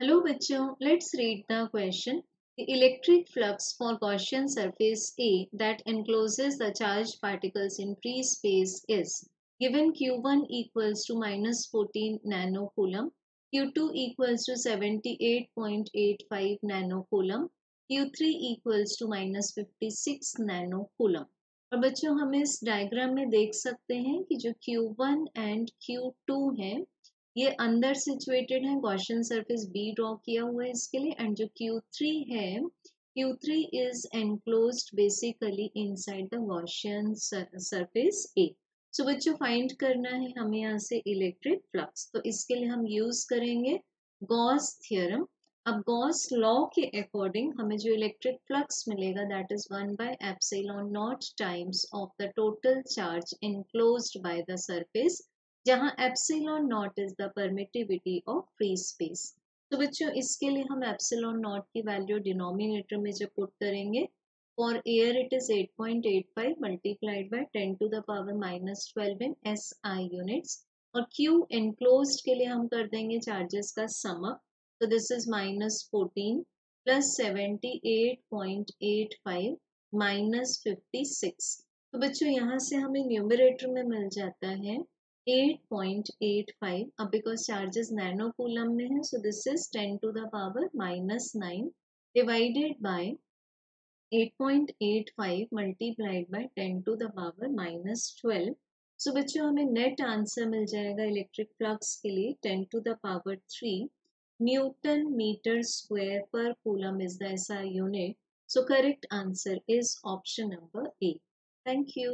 hello बच्चों let's read the question electric flux for Gaussian surface A that encloses the charge particles in free space is given Q one equals to minus fourteen nano coulomb Q equals to seventy eight point eight five nano coulomb Q equals to minus fifty six nano coulomb और बच्चों, हम इस diagram में देख सकते हैं कि जो Q one and Q two हैं ये अंदर सिचुएटेड है गॉशन सरफेस बी ड्रॉ किया हुआ है इसके लिए एंड जो Q3 है Q3 is enclosed basically inside the Gaussian surface A so बच्चों फाइंड करना है हमें यहाँ से इलेक्ट्रिक फ्लक्स तो इसके लिए हम यूज़ करेंगे गॉस थियरम अब गॉस लॉ के अकॉर्डिंग हमें जो इलेक्ट्रिक फ्लक्स मिलेगा that is one by epsilon naught times of the total charge enclosed by the surface जहाँ epsilon naught is the permittivity of free space तो बच्चों, इसके लिए हम एप्सिलॉन नॉट की वैल्यू डिनोमिनेटर में जब पुट करेंगे for air it is 8.85 multiplied by 10 to the power minus 12 in S I units और क्यू एनक्लोज के लिए हम कर देंगे चार्जेस का समअप तो this is minus fourteen plus seventy eight point eight five minus fifty six तो बच्चों, यहाँ से हमें न्यूमरेटर में मिल जाता है 8.85 अब बिकॉज़ चार्जेस नैनो कूलम में है so this is 10 to the power minus nine divided by 8.85 multiplied by 10 to the power minus 12 so बच्चों, हमें नेट आंसर मिल जाएगा इलेक्ट्रिक फ्लक्स के लिए 10 to the power 3 newton metre square पर coulomb is the ऐसा unit so correct answer is option number A thank you